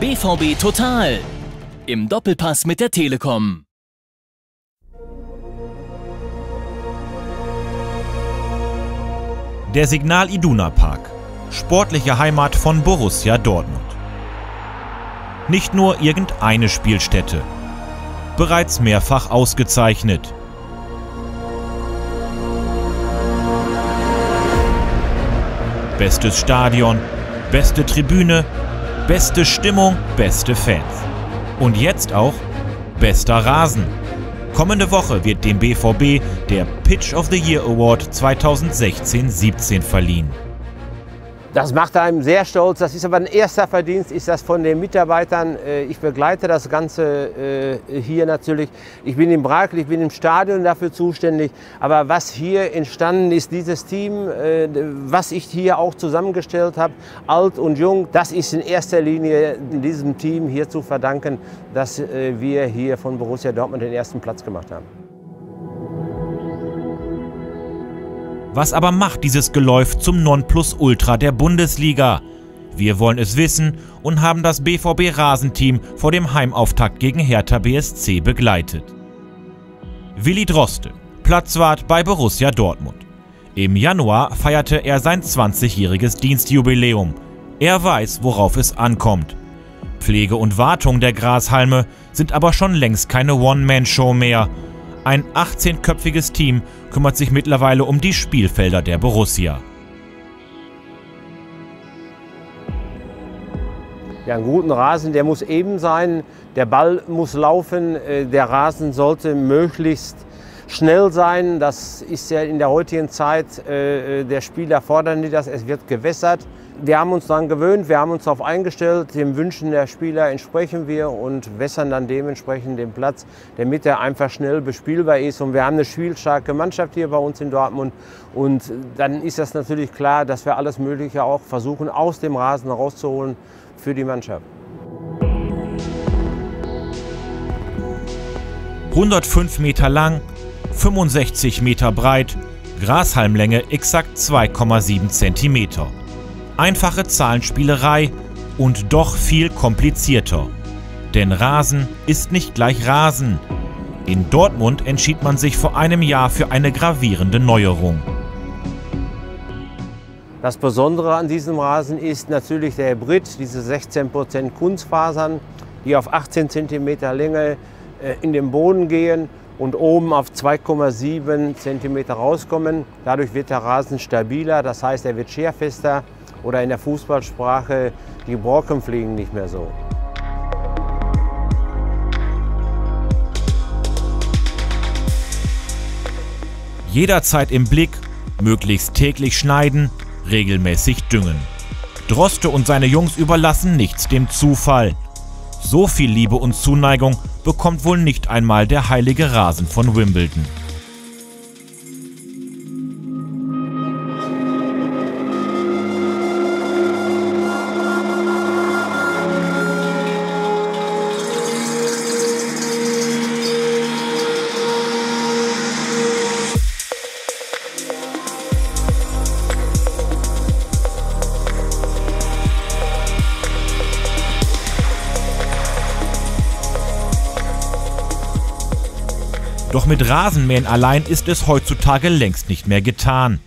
BVB Total. Im Doppelpass mit der Telekom. Der Signal Iduna Park. Sportliche Heimat von Borussia Dortmund. Nicht nur irgendeine Spielstätte. Bereits mehrfach ausgezeichnet. Bestes Stadion, beste Tribüne, beste Stimmung, beste Fans. Und jetzt auch bester Rasen. Kommende Woche wird dem BVB der Pitch of the Year Award 2016-17 verliehen. Das macht einem sehr stolz. Das ist aber ein erster Verdienst, ist das von den Mitarbeitern. Äh, ich begleite das Ganze äh, hier natürlich. Ich bin im Brakel, ich bin im Stadion dafür zuständig. Aber was hier entstanden ist, dieses Team, äh, was ich hier auch zusammengestellt habe, alt und jung, das ist in erster Linie diesem Team hier zu verdanken, dass wir hier von Borussia Dortmund den ersten Platz gemacht haben. Was aber macht dieses Geläuf zum Nonplusultra der Bundesliga? Wir wollen es wissen und haben das BVB Rasenteam vor dem Heimauftakt gegen Hertha BSC begleitet. Willi Droste, Platzwart bei Borussia Dortmund. Im Januar feierte er sein 20-jähriges Dienstjubiläum. Er weiß, worauf es ankommt. Pflege und Wartung der Grashalme sind aber schon längst keine One-Man-Show mehr ein 18-köpfiges Team kümmert sich mittlerweile um die Spielfelder der Borussia. Ja, einen guten Rasen, der muss eben sein, der Ball muss laufen, äh, der Rasen sollte möglichst schnell sein. Das ist ja in der heutigen Zeit, äh, der Spieler fordern die das, es wird gewässert wir haben uns daran gewöhnt, wir haben uns darauf eingestellt, den Wünschen der Spieler entsprechen wir und wässern dann dementsprechend den Platz, damit er einfach schnell bespielbar ist. Und wir haben eine spielstarke Mannschaft hier bei uns in Dortmund und dann ist das natürlich klar, dass wir alles Mögliche auch versuchen, aus dem Rasen rauszuholen für die Mannschaft. 105 Meter lang, 65 Meter breit, Grashalmlänge exakt 2,7 Zentimeter einfache Zahlenspielerei und doch viel komplizierter. Denn Rasen ist nicht gleich Rasen. In Dortmund entschied man sich vor einem Jahr für eine gravierende Neuerung. Das Besondere an diesem Rasen ist natürlich der Hybrid, diese 16% Kunstfasern, die auf 18 cm Länge äh, in den Boden gehen und oben auf 2,7 cm rauskommen. Dadurch wird der Rasen stabiler, das heißt, er wird scherfester oder in der Fußballsprache, die Brocken fliegen nicht mehr so. Jederzeit im Blick, möglichst täglich schneiden, regelmäßig düngen. Droste und seine Jungs überlassen nichts dem Zufall. So viel Liebe und Zuneigung bekommt wohl nicht einmal der heilige Rasen von Wimbledon. Doch mit Rasenmähen allein ist es heutzutage längst nicht mehr getan.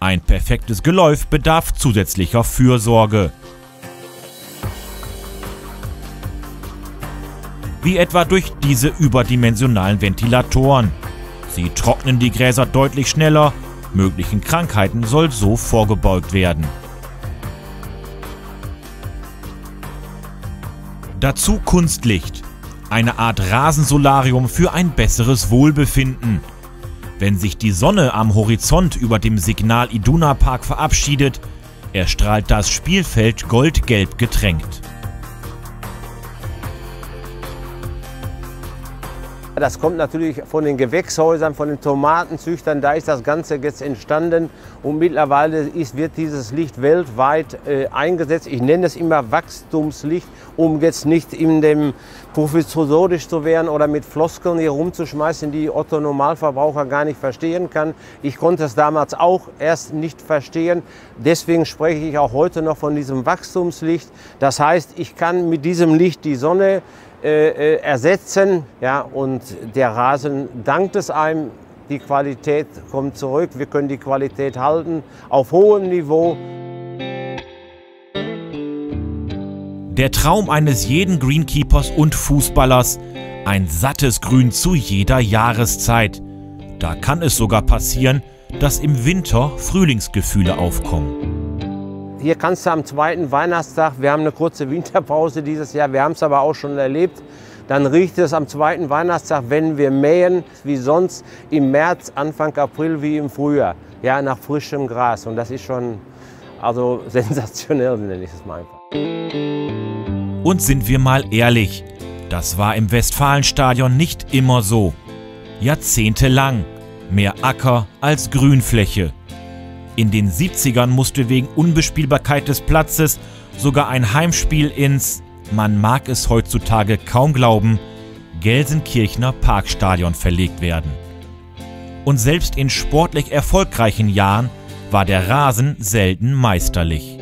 Ein perfektes Geläuf bedarf zusätzlicher Fürsorge. Wie etwa durch diese überdimensionalen Ventilatoren. Sie trocknen die Gräser deutlich schneller, möglichen Krankheiten soll so vorgebeugt werden. Dazu Kunstlicht eine Art Rasensolarium für ein besseres Wohlbefinden. Wenn sich die Sonne am Horizont über dem Signal Iduna Park verabschiedet, erstrahlt das Spielfeld goldgelb getränkt. Das kommt natürlich von den Gewächshäusern, von den Tomatenzüchtern. Da ist das Ganze jetzt entstanden und mittlerweile ist, wird dieses Licht weltweit äh, eingesetzt. Ich nenne es immer Wachstumslicht, um jetzt nicht in dem professorisch zu werden oder mit Floskeln hier rumzuschmeißen, die Otto Normalverbraucher gar nicht verstehen kann. Ich konnte es damals auch erst nicht verstehen. Deswegen spreche ich auch heute noch von diesem Wachstumslicht. Das heißt, ich kann mit diesem Licht die Sonne äh, äh, ersetzen. Ja, und der Rasen dankt es einem. Die Qualität kommt zurück. Wir können die Qualität halten auf hohem Niveau. Der Traum eines jeden Greenkeepers und Fußballers. Ein sattes Grün zu jeder Jahreszeit. Da kann es sogar passieren, dass im Winter Frühlingsgefühle aufkommen. Hier kannst du am zweiten Weihnachtstag, wir haben eine kurze Winterpause dieses Jahr, wir haben es aber auch schon erlebt, dann riecht es am zweiten Weihnachtstag, wenn wir mähen, wie sonst im März, Anfang April wie im Frühjahr, ja, nach frischem Gras. Und das ist schon also sensationell, nenne ich es mal einfach. Und sind wir mal ehrlich, das war im Westfalenstadion nicht immer so. Jahrzehntelang mehr Acker als Grünfläche. In den 70ern musste wegen Unbespielbarkeit des Platzes sogar ein Heimspiel ins, man mag es heutzutage kaum glauben, Gelsenkirchener Parkstadion verlegt werden. Und selbst in sportlich erfolgreichen Jahren war der Rasen selten meisterlich.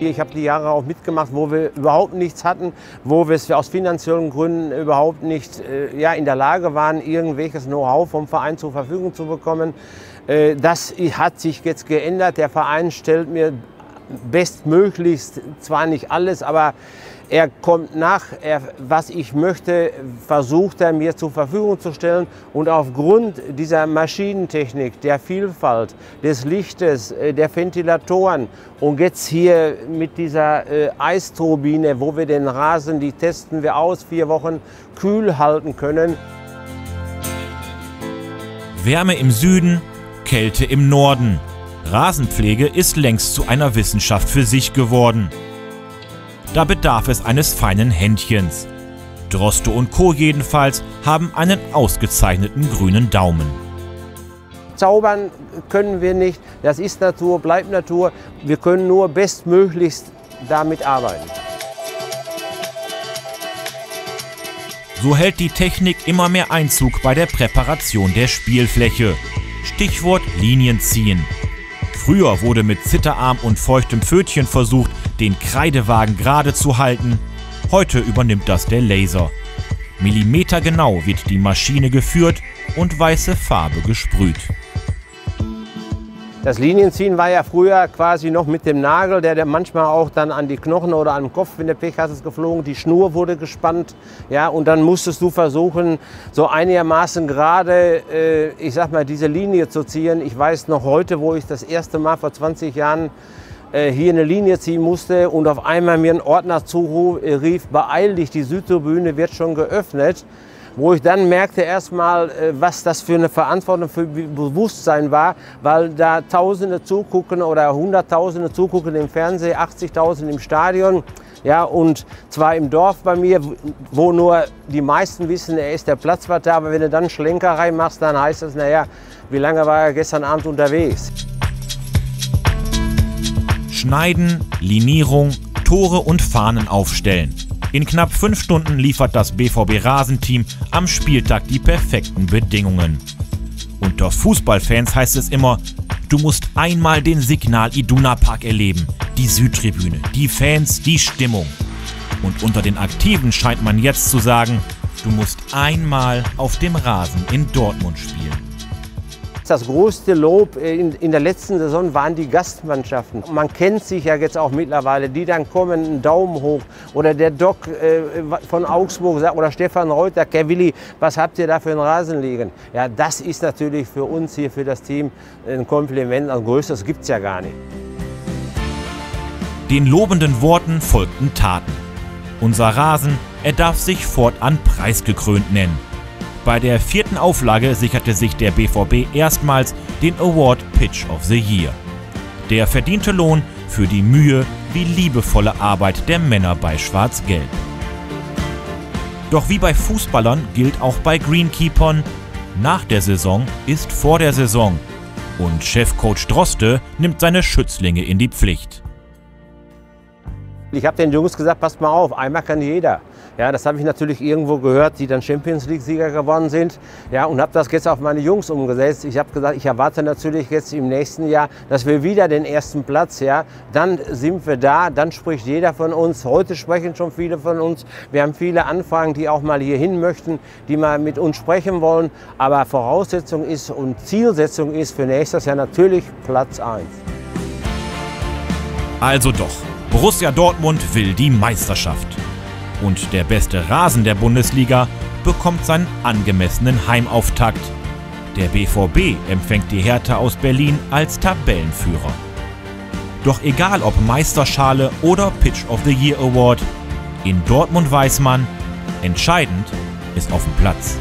Ich habe die Jahre auch mitgemacht, wo wir überhaupt nichts hatten, wo wir aus finanziellen Gründen überhaupt nicht äh, ja, in der Lage waren, irgendwelches Know-how vom Verein zur Verfügung zu bekommen. Äh, das hat sich jetzt geändert. Der Verein stellt mir bestmöglichst zwar nicht alles, aber er kommt nach, er, was ich möchte, versucht er mir zur Verfügung zu stellen. Und aufgrund dieser Maschinentechnik, der Vielfalt, des Lichtes, äh, der Ventilatoren und jetzt hier mit dieser äh, Eisturbine, wo wir den Rasen, die testen wir aus, vier Wochen kühl halten können. Wärme im Süden, Kälte im Norden. Rasenpflege ist längst zu einer Wissenschaft für sich geworden. Da bedarf es eines feinen Händchens. Droste und Co. jedenfalls haben einen ausgezeichneten grünen Daumen. Zaubern können wir nicht, das ist Natur, bleibt Natur. Wir können nur bestmöglichst damit arbeiten. So hält die Technik immer mehr Einzug bei der Präparation der Spielfläche. Stichwort Linien ziehen. Früher wurde mit Zitterarm und feuchtem Pfötchen versucht, den Kreidewagen gerade zu halten. Heute übernimmt das der Laser. Millimetergenau wird die Maschine geführt und weiße Farbe gesprüht. Das Linienziehen war ja früher quasi noch mit dem Nagel, der, manchmal auch dann an die Knochen oder den Kopf, wenn der Pech hast, ist geflogen. Die Schnur wurde gespannt, ja, und dann musstest du versuchen, so einigermaßen gerade, äh, ich sag mal, diese Linie zu ziehen. Ich weiß noch heute, wo ich das erste Mal vor 20 Jahren äh, hier eine Linie ziehen musste und auf einmal mir ein Ordner zurief, beeil dich, die Südtribüne wird schon geöffnet wo ich dann merkte erstmal, äh, was das für eine Verantwortung für Bewusstsein war, weil da Tausende zugucken oder Hunderttausende zugucken im Fernsehen, 80.000 im Stadion. Ja, und zwar im Dorf bei mir, wo nur die meisten wissen, er ist der Platzwart da, aber wenn du dann Schlenkerei machst, dann heißt das, naja, wie lange war er gestern Abend unterwegs? Schneiden, Linierung, Tore und Fahnen aufstellen. In knapp fünf Stunden liefert das BVB Rasenteam am Spieltag die perfekten Bedingungen. Unter Fußballfans heißt es immer, du musst einmal den Signal Iduna Park erleben, die Südtribüne, die Fans, die Stimmung. Und unter den Aktiven scheint man jetzt zu sagen, du musst einmal auf dem Rasen in Dortmund spielen. Das größte Lob in, in, der letzten Saison waren die Gastmannschaften. Man kennt sich ja jetzt auch mittlerweile, die dann kommen, einen Daumen hoch. Oder der Doc äh, von Augsburg sagt, oder Stefan Reuter, Willi, was habt ihr da für einen Rasen liegen? Ja, das ist natürlich für uns hier, für das Team, ein Kompliment. Ein größeres gibt es ja gar nicht. Den lobenden Worten folgten Taten. Unser Rasen, er darf sich fortan preisgekrönt nennen. Bei der vierten Auflage sicherte sich der BVB erstmals den Award Pitch of the Year. Der verdiente Lohn für die Mühe wie liebevolle Arbeit der Männer bei Schwarz-Gelb. Doch wie bei Fußballern gilt auch bei Greenkeepern, nach der Saison ist vor der Saison. Und Chefcoach Droste nimmt seine Schützlinge in die Pflicht. Ich habe den Jungs gesagt, passt mal auf, einmal kann jeder. Ja, das habe ich natürlich irgendwo gehört, die dann Champions League-Sieger geworden sind. Ja, und habe das jetzt auf meine Jungs umgesetzt. Ich habe gesagt, ich erwarte natürlich jetzt im nächsten Jahr, dass wir wieder den ersten Platz, ja, dann sind wir da, dann spricht jeder von uns. Heute sprechen schon viele von uns. Wir haben viele Anfragen, die auch mal hier hin möchten, die mal mit uns sprechen wollen. Aber Voraussetzung ist und Zielsetzung ist für nächstes Jahr natürlich Platz 1. Also doch, Borussia Dortmund will die Meisterschaft. Und der beste Rasen der Bundesliga bekommt seinen angemessenen Heimauftakt. Der BVB empfängt die Hertha aus Berlin als Tabellenführer. Doch egal ob Meisterschale oder Pitch of the Year Award, in Dortmund weiß man, entscheidend ist auf dem Platz.